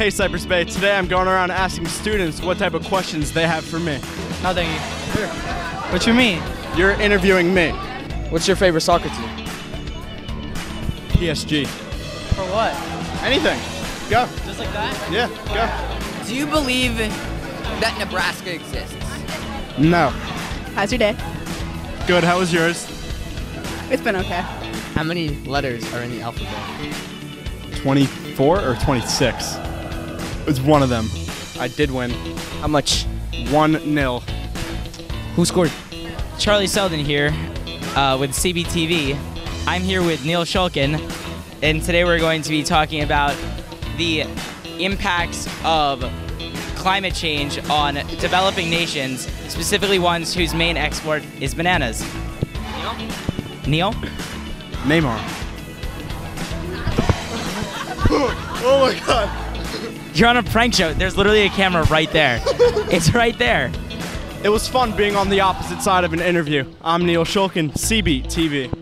Hey Cypress Bay, today I'm going around asking students what type of questions they have for me. Nothing. What you mean? You're interviewing me. What's your favorite soccer team? PSG. For what? Anything. Go. Just like that? Yeah, go. Do you believe that Nebraska exists? No. How's your day? Good, how was yours? It's been okay. How many letters are in the alphabet? 24 or 26? It's one of them. I did win. How much? 1 nil. Who scored? Charlie Selden here uh, with CBTV. I'm here with Neil Shulkin, and today we're going to be talking about the impacts of climate change on developing nations, specifically ones whose main export is bananas. Neil? Neil? Neymar. oh my god. You're on a prank show. There's literally a camera right there. it's right there. It was fun being on the opposite side of an interview. I'm Neil Shulkin, CB TV.